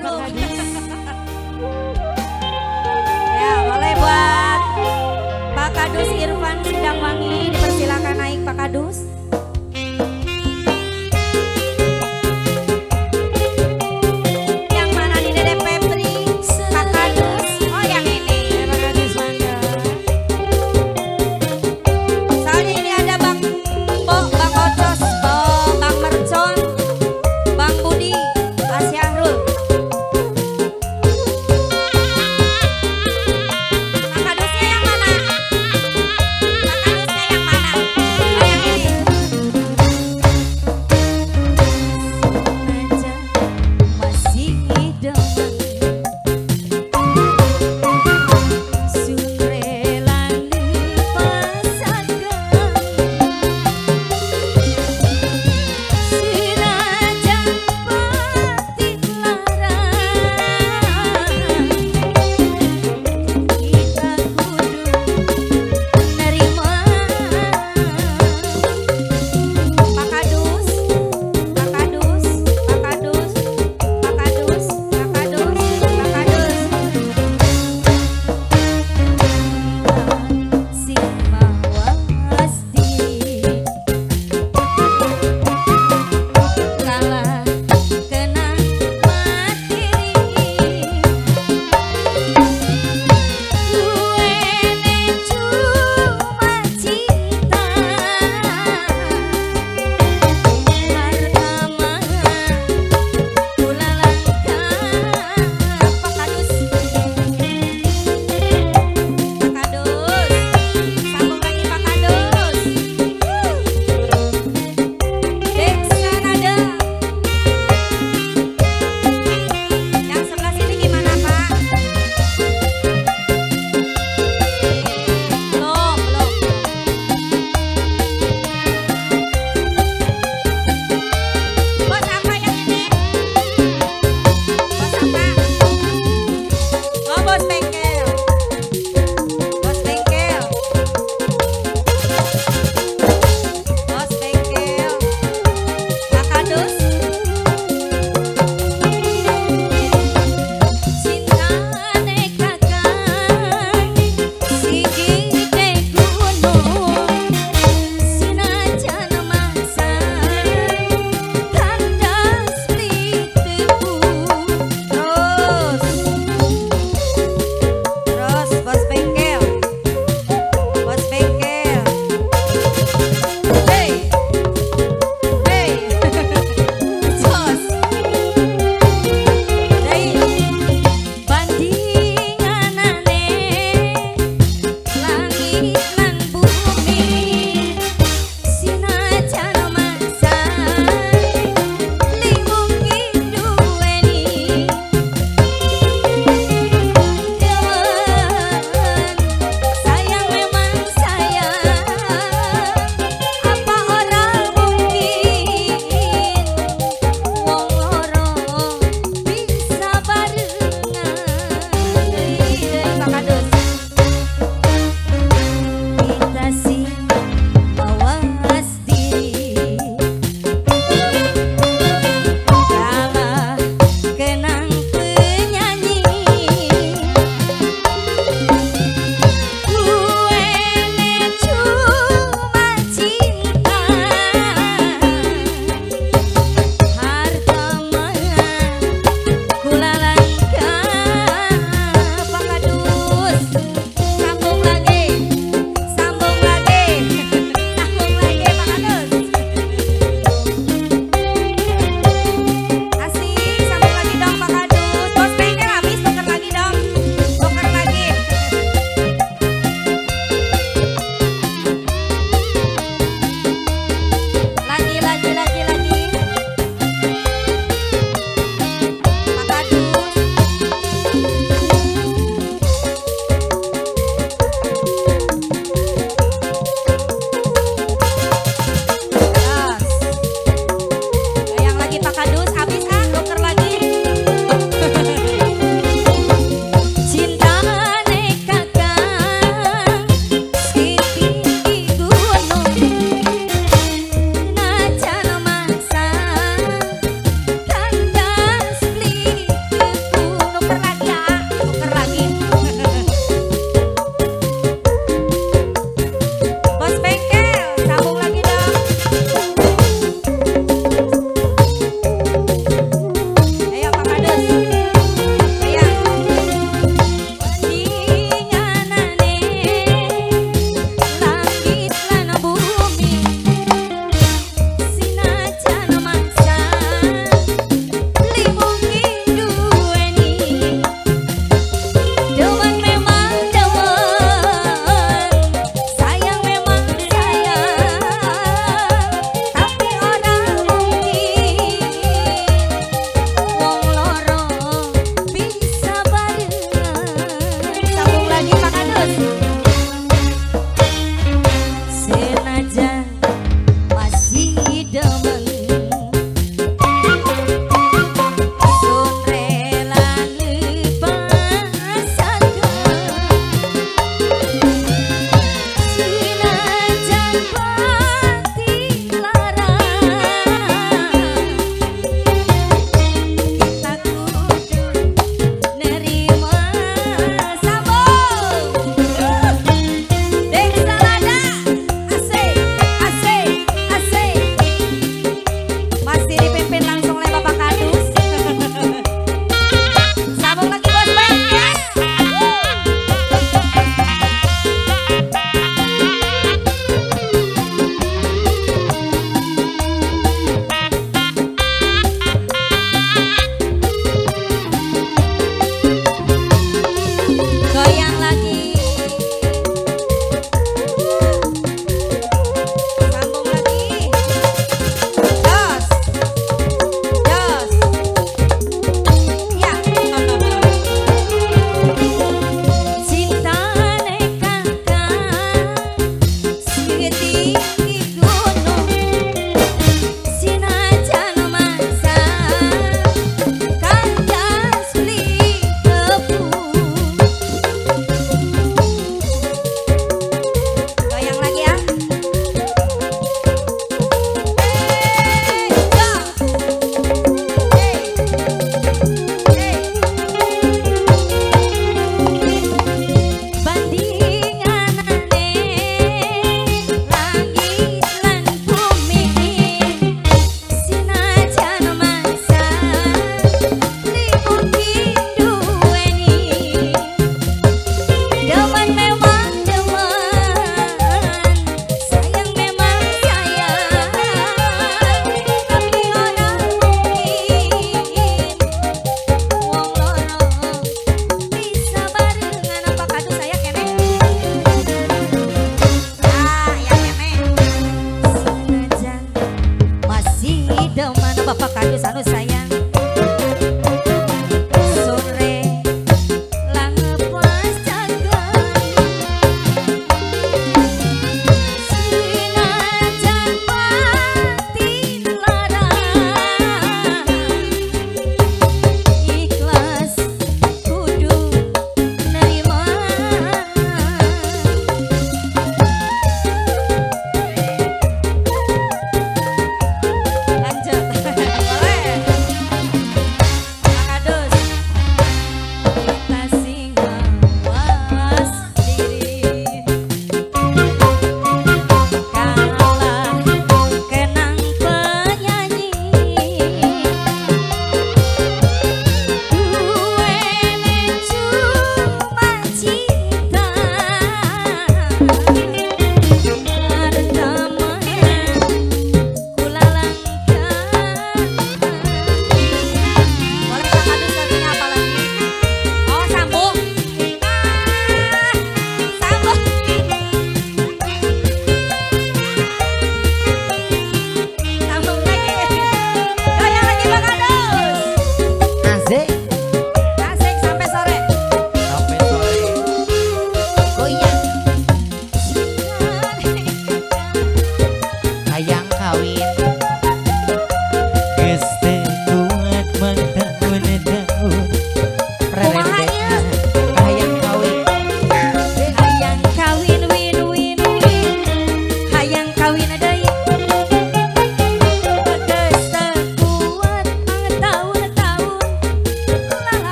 Ya, boleh buat Pak Kadus Irfan sedang Wangi dipersilakan naik Pak Kadus.